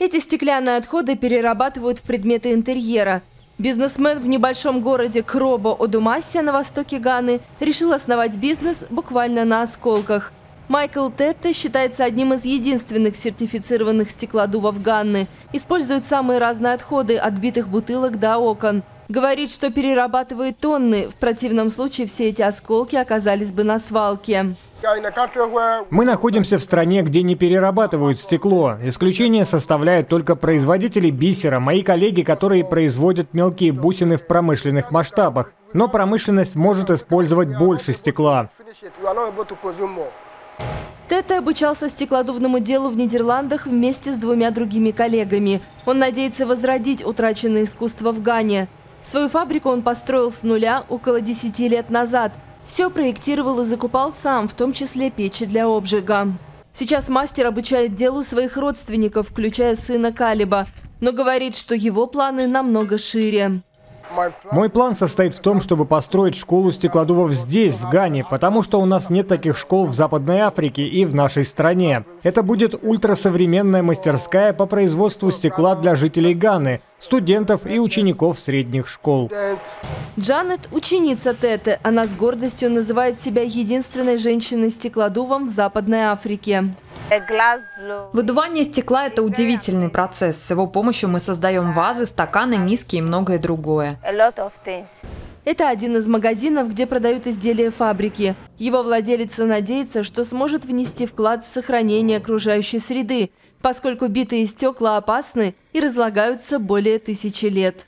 Эти стеклянные отходы перерабатывают в предметы интерьера. Бизнесмен в небольшом городе Кробо-Одумасе на востоке Ганы решил основать бизнес буквально на осколках. Майкл Тетте считается одним из единственных сертифицированных стеклодувов Ганны. Использует самые разные отходы, от битых бутылок до окон. Говорит, что перерабатывает тонны. В противном случае все эти осколки оказались бы на свалке. Мы находимся в стране, где не перерабатывают стекло. Исключение составляют только производители бисера, мои коллеги, которые производят мелкие бусины в промышленных масштабах. Но промышленность может использовать больше стекла. Тета обучался стеклодувному делу в Нидерландах вместе с двумя другими коллегами. Он надеется возродить утраченное искусство в Гане. Свою фабрику он построил с нуля около 10 лет назад – все проектировал и закупал сам, в том числе печи для обжига. Сейчас мастер обучает делу своих родственников, включая сына Калиба, но говорит, что его планы намного шире. Мой план состоит в том, чтобы построить школу стеклодувов здесь, в Гане, потому что у нас нет таких школ в Западной Африке и в нашей стране. Это будет ультрасовременная мастерская по производству стекла для жителей Ганы, студентов и учеников средних школ. Джанет – ученица Тете. Она с гордостью называет себя единственной женщиной-стеклодувом в Западной Африке. Выдувание стекла – это удивительный процесс. С его помощью мы создаем вазы, стаканы, миски и многое другое. Это один из магазинов, где продают изделия фабрики. Его владелица надеется, что сможет внести вклад в сохранение окружающей среды, поскольку битые стекла опасны и разлагаются более тысячи лет.